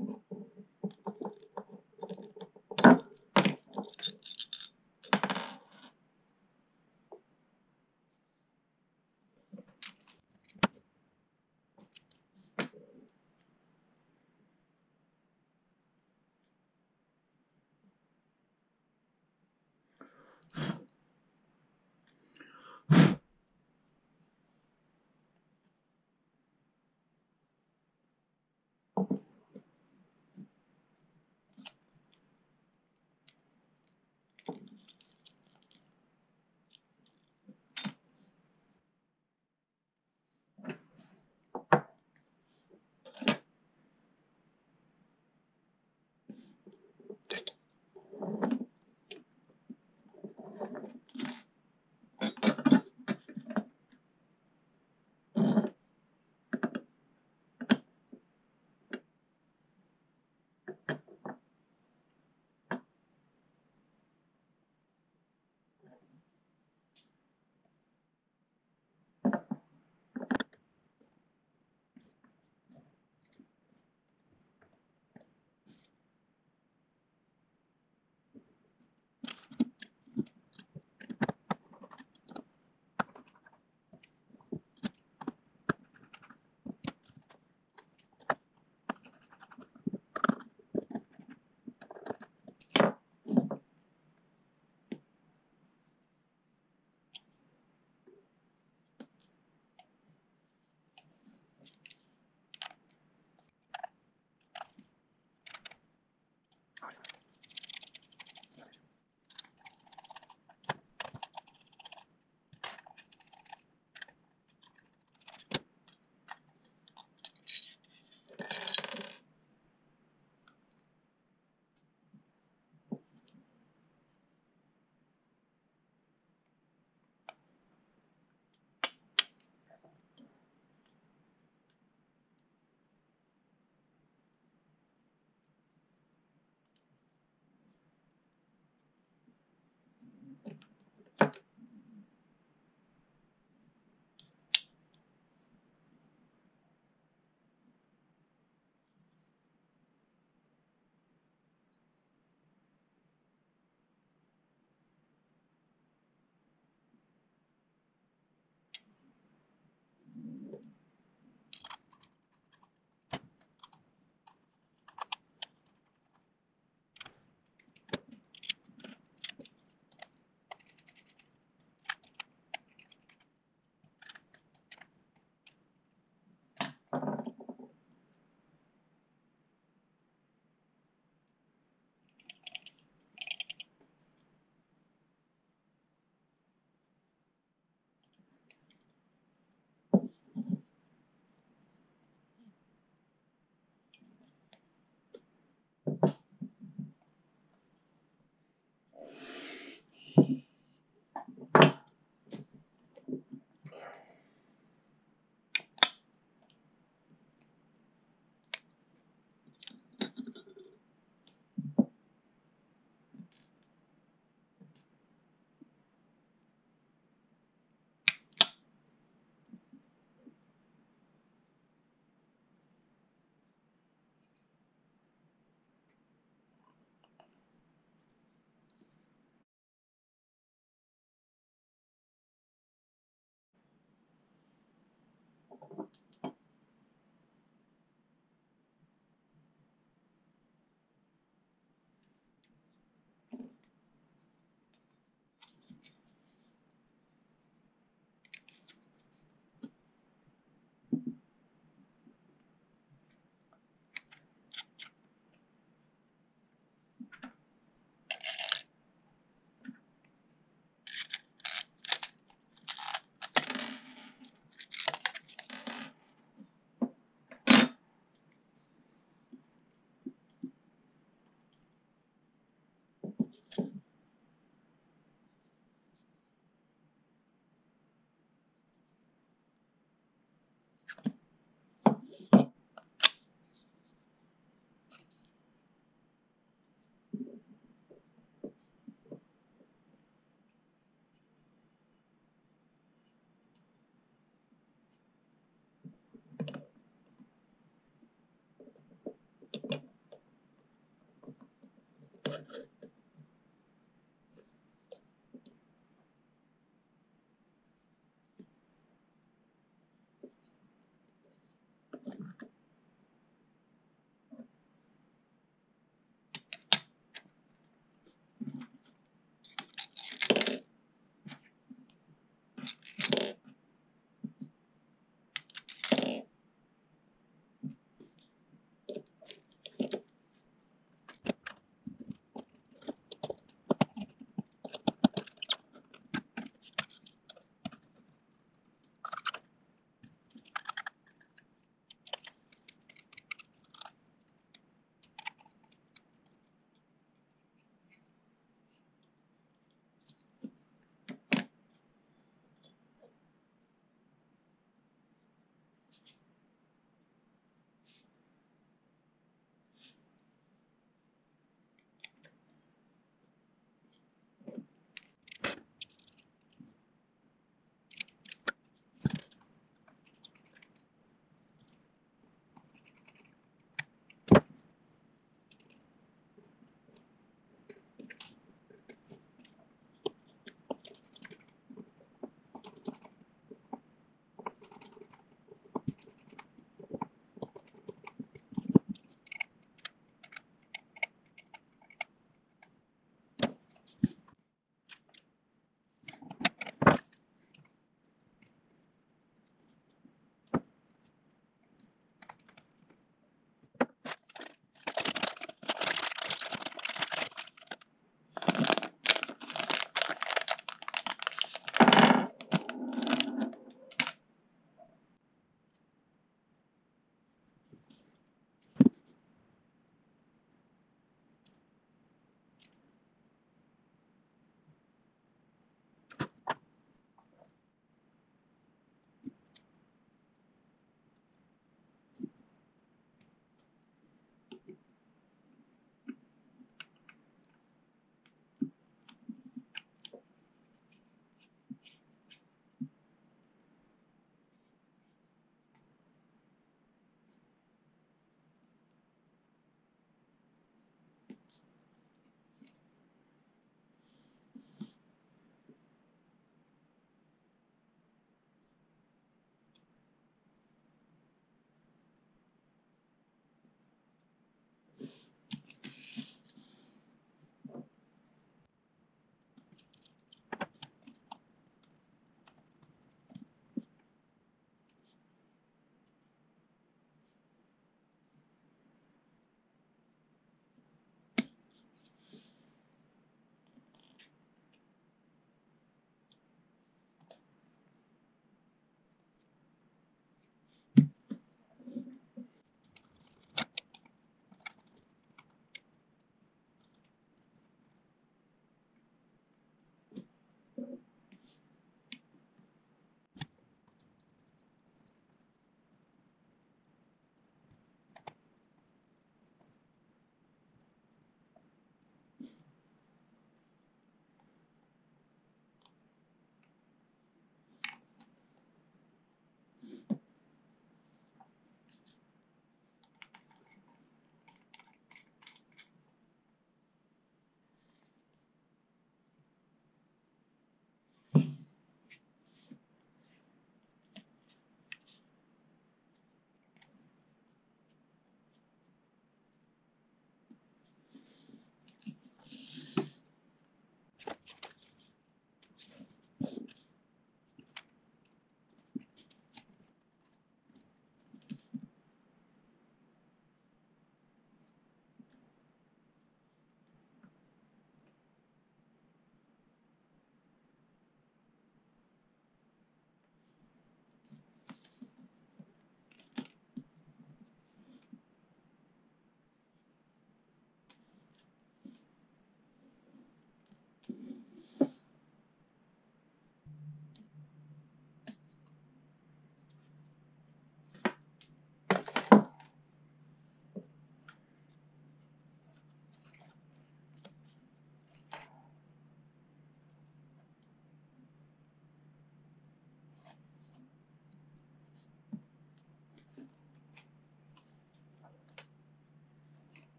Mm-hmm.